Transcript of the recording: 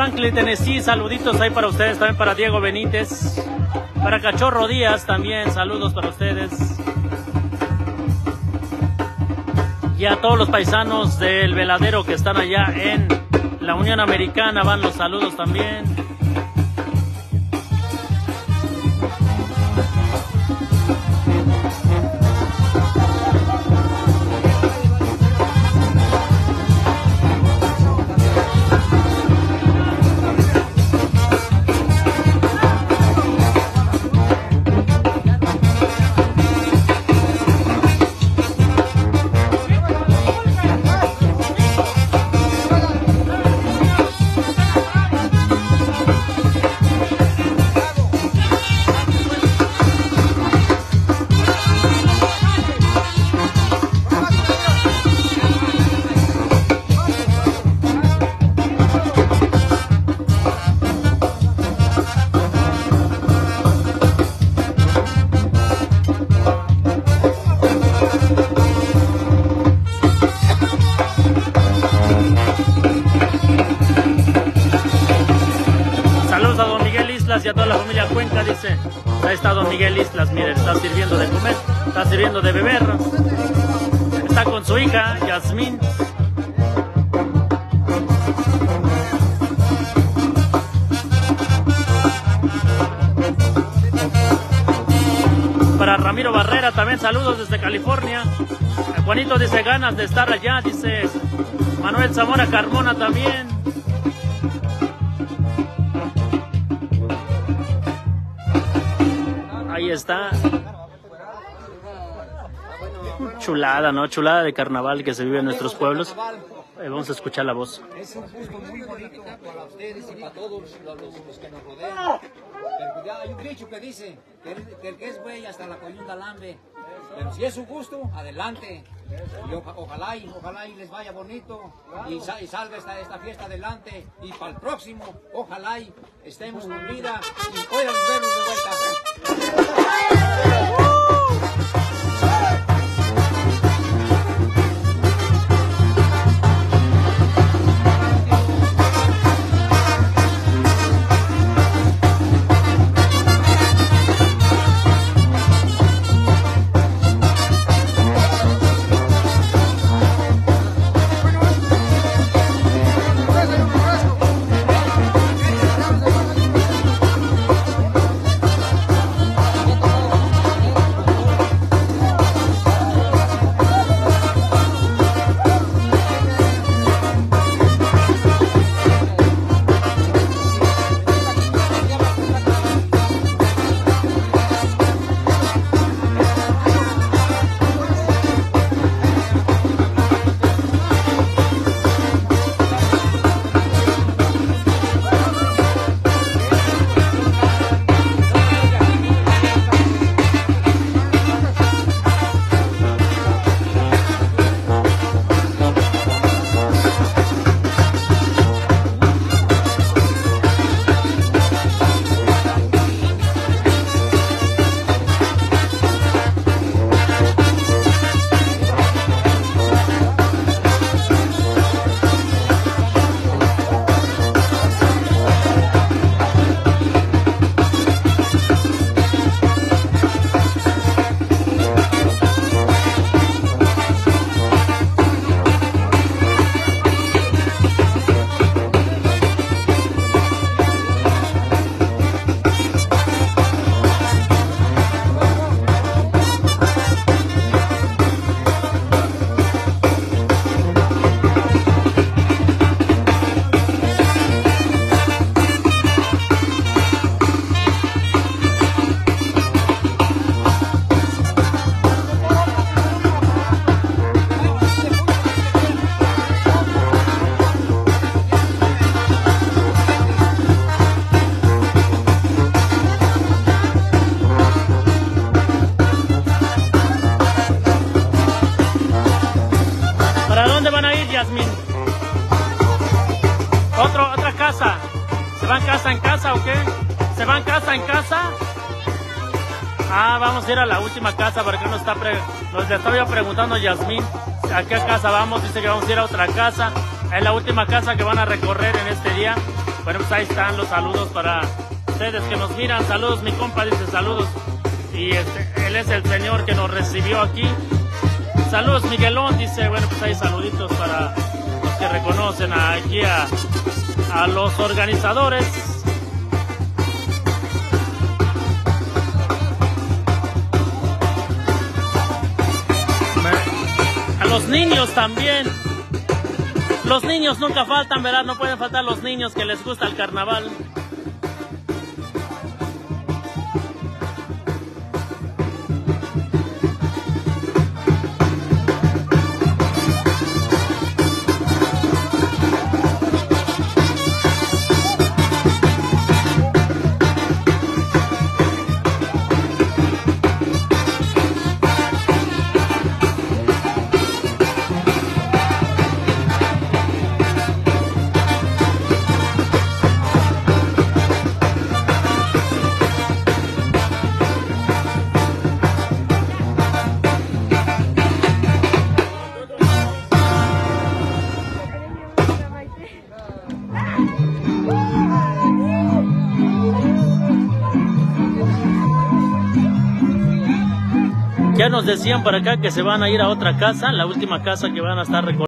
Franklin, Tennessee. Saluditos ahí para ustedes, también para Diego Benítez. Para Cachorro Díaz también, saludos para ustedes. Y a todos los paisanos del veladero que están allá en la Unión Americana van los saludos también. Don Miguel Islas, mire, está sirviendo de comer, está sirviendo de beber. Está con su hija, Yasmín. Para Ramiro Barrera también saludos desde California. Juanito dice ganas de estar allá, dice Manuel Zamora Carmona también. Está. Chulada, ¿no? Chulada de carnaval que se vive en nuestros pueblos. Eh, vamos a escuchar la voz. Es un gusto muy bonito para ustedes y para todos los, los- que nos rodean. Pero hay un dicho que dice que el que, el que es güey hasta la coyunda lambe. Pero si es su gusto, adelante. Y oja- ojalá, y, ojalá y les vaya bonito y, y salga esta, esta fiesta adelante. Y para el próximo, ojalá y estemos con vida y puedan vernos de vuelta. Yasmín? Otro, otra casa. ¿Se van casa en casa o qué? ¿Se van casa en casa? Ah, vamos a ir a la última casa porque nos está pre- nos le estaba preguntando Yasmín a qué casa vamos. Dice que vamos a ir a otra casa. Es la última casa que van a recorrer en este día. Bueno, pues ahí están los saludos para ustedes que nos miran. Saludos, mi compa dice saludos. Y este, él es el señor que nos recibió aquí. Saludos, Miguelón, dice. Bueno, pues hay saluditos para los que reconocen aquí a, a los organizadores. A los niños también. Los niños nunca faltan, ¿verdad? No pueden faltar los niños que les gusta el carnaval. Nos decían por acá que se van a ir a otra casa, la última casa que van a estar recorriendo.